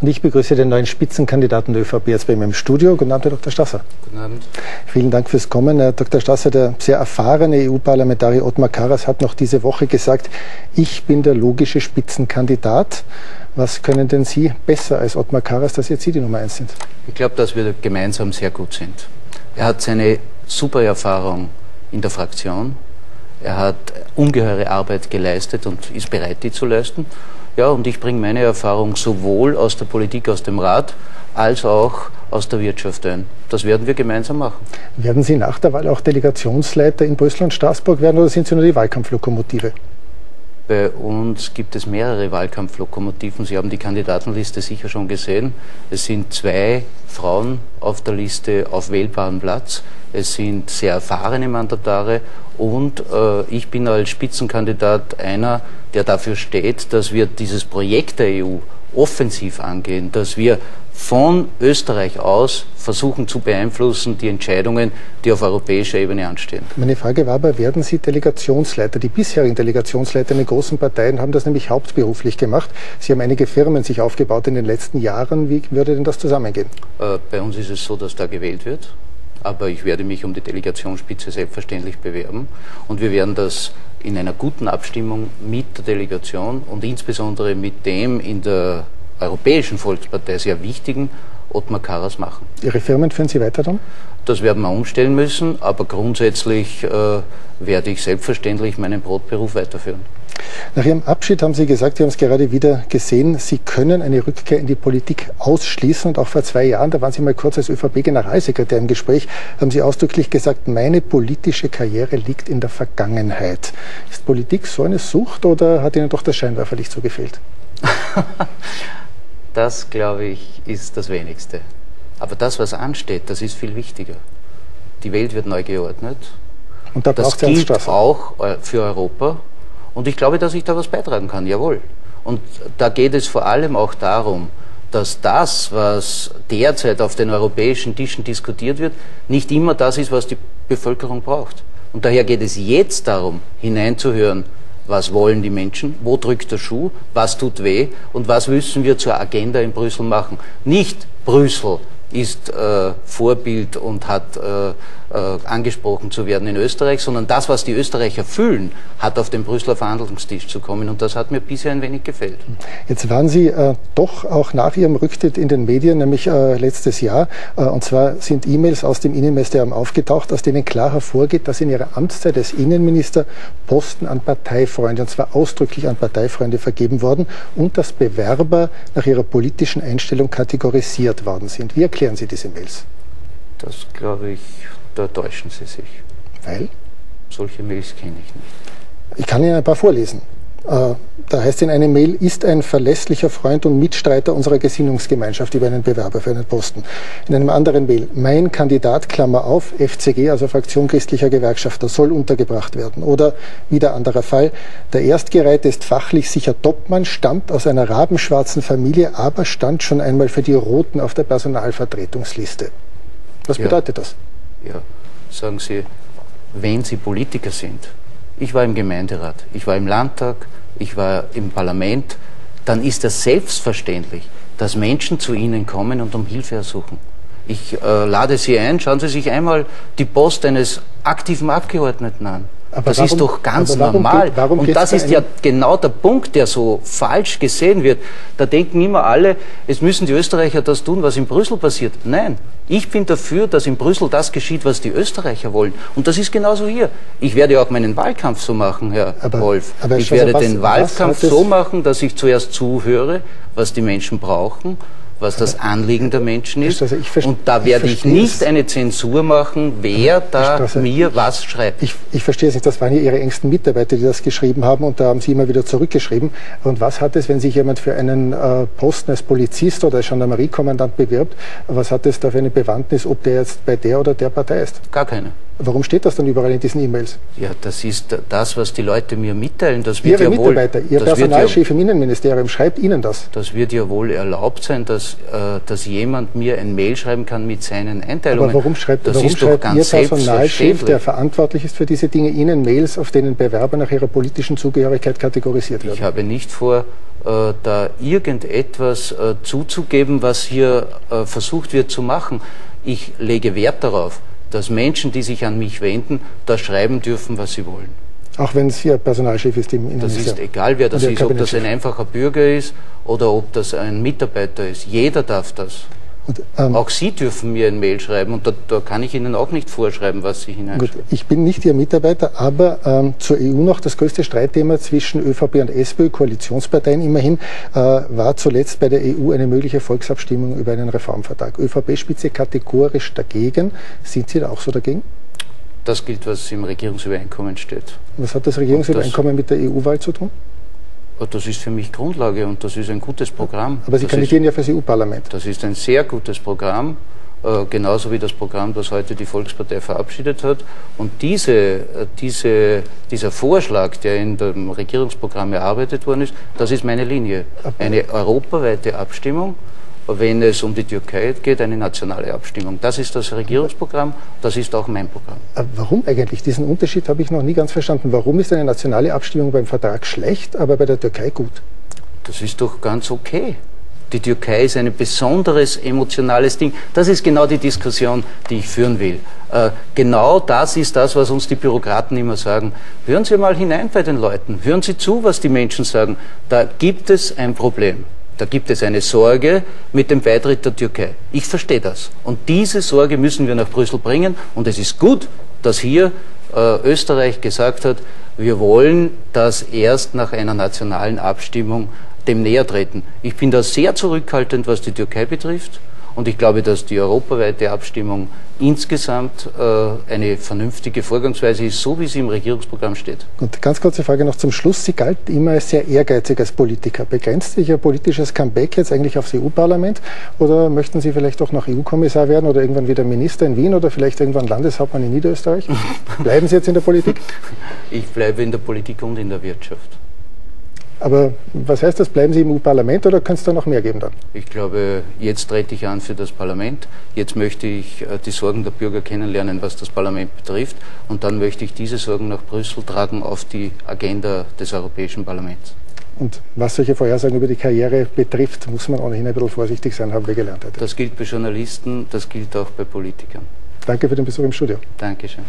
Und ich begrüße den neuen Spitzenkandidaten der ÖVP jetzt bei mir im Studio. Guten Abend, Herr Dr. Stasser. Guten Abend. Vielen Dank fürs Kommen. Herr Dr. Stasser, der sehr erfahrene EU-Parlamentarier Ottmar Karas hat noch diese Woche gesagt, ich bin der logische Spitzenkandidat. Was können denn Sie besser als Ottmar Karas, dass jetzt Sie die Nummer eins sind? Ich glaube, dass wir gemeinsam sehr gut sind. Er hat seine super Erfahrung in der Fraktion. Er hat ungeheure Arbeit geleistet und ist bereit, die zu leisten. Ja, und ich bringe meine Erfahrung sowohl aus der Politik, aus dem Rat, als auch aus der Wirtschaft ein. Das werden wir gemeinsam machen. Werden Sie nach der Wahl auch Delegationsleiter in Brüssel und Straßburg werden oder sind Sie nur die Wahlkampflokomotive? Bei uns gibt es mehrere Wahlkampflokomotiven. Sie haben die Kandidatenliste sicher schon gesehen. Es sind zwei Frauen auf der Liste auf wählbarem Platz. Es sind sehr erfahrene Mandatare und äh, ich bin als Spitzenkandidat einer, der dafür steht, dass wir dieses Projekt der EU offensiv angehen, dass wir von Österreich aus versuchen zu beeinflussen die Entscheidungen, die auf europäischer Ebene anstehen. Meine Frage war aber, werden Sie Delegationsleiter? Die bisherigen Delegationsleiter in den großen Parteien haben das nämlich hauptberuflich gemacht. Sie haben einige Firmen sich aufgebaut in den letzten Jahren. Wie würde denn das zusammengehen? Äh, bei uns ist es so, dass da gewählt wird. Aber ich werde mich um die Delegationsspitze selbstverständlich bewerben. Und wir werden das in einer guten Abstimmung mit der Delegation und insbesondere mit dem in der Europäischen Volkspartei sehr wichtigen Ottmar Karas machen. Ihre Firmen führen Sie weiter dann? Das werden wir umstellen müssen, aber grundsätzlich äh, werde ich selbstverständlich meinen Brotberuf weiterführen. Nach Ihrem Abschied haben Sie gesagt, wir haben es gerade wieder gesehen, Sie können eine Rückkehr in die Politik ausschließen. Und auch vor zwei Jahren, da waren Sie mal kurz als ÖVP-Generalsekretär im Gespräch, haben Sie ausdrücklich gesagt, meine politische Karriere liegt in der Vergangenheit. Ist Politik so eine Sucht oder hat Ihnen doch das Scheinwerferlicht so gefehlt? das, glaube ich, ist das Wenigste. Aber das, was ansteht, das ist viel wichtiger. Die Welt wird neu geordnet. Und da das gilt auch äh, für Europa. Und ich glaube, dass ich da was beitragen kann, jawohl. Und da geht es vor allem auch darum, dass das, was derzeit auf den europäischen Tischen diskutiert wird, nicht immer das ist, was die Bevölkerung braucht. Und daher geht es jetzt darum, hineinzuhören, was wollen die Menschen, wo drückt der Schuh, was tut weh? Und was müssen wir zur Agenda in Brüssel machen. Nicht Brüssel ist äh, Vorbild und hat äh, angesprochen zu werden in Österreich, sondern das, was die Österreicher fühlen, hat auf den Brüsseler Verhandlungstisch zu kommen und das hat mir bisher ein wenig gefällt. Jetzt waren Sie äh, doch auch nach Ihrem Rücktritt in den Medien, nämlich äh, letztes Jahr, äh, und zwar sind E-Mails aus dem Innenministerium aufgetaucht, aus denen klar hervorgeht, dass in Ihrer Amtszeit als Innenminister Posten an Parteifreunde, und zwar ausdrücklich an Parteifreunde vergeben worden und dass Bewerber nach ihrer politischen Einstellung kategorisiert worden sind. Wie erklären Sie diese Mails? Das glaube ich, da täuschen Sie sich. Weil? Solche Mails kenne ich nicht. Ich kann Ihnen ein paar vorlesen. Äh, da heißt in einem Mail, ist ein verlässlicher Freund und Mitstreiter unserer Gesinnungsgemeinschaft über einen Bewerber für einen Posten. In einem anderen Mail, mein Kandidat, Klammer auf, FCG, also Fraktion christlicher Gewerkschafter, soll untergebracht werden. Oder wieder anderer Fall, der Erstgereihte ist fachlich sicher Topmann, stammt aus einer rabenschwarzen Familie, aber stand schon einmal für die Roten auf der Personalvertretungsliste. Was ja. bedeutet das? Ja, sagen Sie, wenn Sie Politiker sind, ich war im Gemeinderat, ich war im Landtag, ich war im Parlament, dann ist das selbstverständlich, dass Menschen zu Ihnen kommen und um Hilfe ersuchen. Ich äh, lade Sie ein, schauen Sie sich einmal die Post eines aktiven Abgeordneten an. Aber das warum, ist doch ganz normal. Geht, und das ist ja genau der Punkt, der so falsch gesehen wird. Da denken immer alle, es müssen die Österreicher das tun, was in Brüssel passiert. Nein, ich bin dafür, dass in Brüssel das geschieht, was die Österreicher wollen. Und das ist genauso hier. Ich werde auch meinen Wahlkampf so machen, Herr aber, Wolf. Aber ich werde was, den Wahlkampf so machen, dass ich zuerst zuhöre, was die Menschen brauchen was das Anliegen der Menschen ist. Also und da werde ich, ich nicht eine Zensur machen, wer da also mir was schreibt. Ich, ich verstehe es nicht, das waren ja Ihre engsten Mitarbeiter, die das geschrieben haben und da haben Sie immer wieder zurückgeschrieben. Und was hat es, wenn sich jemand für einen äh, Posten als Polizist oder als Gendarmeriekommandant bewirbt, was hat es da für eine Bewandtnis, ob der jetzt bei der oder der Partei ist? Gar keine. Warum steht das dann überall in diesen E-Mails? Ja, das ist das, was die Leute mir mitteilen. Das wird Ihre ja Mitarbeiter, wohl, Ihr Personalchef ja, im Innenministerium schreibt Ihnen das. Das wird ja wohl erlaubt sein, dass, äh, dass jemand mir ein Mail schreiben kann mit seinen Einteilungen. Aber warum schreibt, das warum ist schreibt Ihr Personalchef, der verantwortlich ist für diese Dinge, Ihnen Mails, auf denen Bewerber nach ihrer politischen Zugehörigkeit kategorisiert werden? Ich habe nicht vor, äh, da irgendetwas äh, zuzugeben, was hier äh, versucht wird zu machen. Ich lege Wert darauf, dass Menschen, die sich an mich wenden, da schreiben dürfen, was sie wollen. Auch wenn es hier Personalchef ist im Das ist egal, wer das ist, ob das ein einfacher Bürger ist oder ob das ein Mitarbeiter ist. Jeder darf das. Und, ähm, auch Sie dürfen mir ein Mail schreiben und da, da, kann ich Ihnen auch nicht vorschreiben, was Sie hineinschreiben. Gut, ich bin nicht Ihr Mitarbeiter, aber ähm, zur EU noch das größte Streitthema zwischen ÖVP und SPÖ, Koalitionsparteien immerhin, äh, war zuletzt bei der EU eine mögliche Volksabstimmung über einen Reformvertrag. ÖVP-Spitze kategorisch dagegen. Sind Sie da auch so dagegen? Das gilt, was im Regierungsübereinkommen steht. Was hat das Regierungsübereinkommen das mit der EU-Wahl zu tun? Das ist für mich Grundlage und das ist ein gutes Programm. Aber Sie das kandidieren ist, ja für das EU-Parlament. Das ist ein sehr gutes Programm, äh, genauso wie das Programm, das heute die Volkspartei verabschiedet hat. Und diese, äh, diese, dieser Vorschlag, der in dem Regierungsprogramm erarbeitet worden ist, das ist meine Linie. Eine europaweite Abstimmung wenn es um die Türkei geht, eine nationale Abstimmung. Das ist das Regierungsprogramm, das ist auch mein Programm. Äh, warum eigentlich? Diesen Unterschied habe ich noch nie ganz verstanden. Warum ist eine nationale Abstimmung beim Vertrag schlecht, aber bei der Türkei gut? Das ist doch ganz okay. Die Türkei ist ein besonderes emotionales Ding. Das ist genau die Diskussion, die ich führen will. Äh, genau das ist das, was uns die Bürokraten immer sagen. Hören Sie mal hinein bei den Leuten. Hören Sie zu, was die Menschen sagen. Da gibt es ein Problem. Da gibt es eine Sorge mit dem Beitritt der Türkei. Ich verstehe das. Und diese Sorge müssen wir nach Brüssel bringen. Und es ist gut, dass hier äh, Österreich gesagt hat, wir wollen das erst nach einer nationalen Abstimmung dem näher treten. Ich bin da sehr zurückhaltend, was die Türkei betrifft. Und ich glaube, dass die europaweite Abstimmung insgesamt äh, eine vernünftige Vorgangsweise ist, so wie sie im Regierungsprogramm steht. Und ganz kurze Frage noch zum Schluss. Sie galt immer als sehr ehrgeizig als Politiker. Begrenzt sich Ihr politisches Comeback jetzt eigentlich aufs EU-Parlament oder möchten Sie vielleicht auch noch EU-Kommissar werden oder irgendwann wieder Minister in Wien oder vielleicht irgendwann Landeshauptmann in Niederösterreich? Bleiben Sie jetzt in der Politik? Ich bleibe in der Politik und in der Wirtschaft. Aber was heißt das? Bleiben Sie im EU-Parlament oder könnte es da noch mehr geben dann? Ich glaube, jetzt trete ich an für das Parlament. Jetzt möchte ich äh, die Sorgen der Bürger kennenlernen, was das Parlament betrifft. Und dann möchte ich diese Sorgen nach Brüssel tragen auf die Agenda des Europäischen Parlaments. Und was solche Vorhersagen über die Karriere betrifft, muss man ohnehin ein bisschen vorsichtig sein, haben wir gelernt. Heute. Das gilt bei Journalisten, das gilt auch bei Politikern. Danke für den Besuch im Studio. Dankeschön.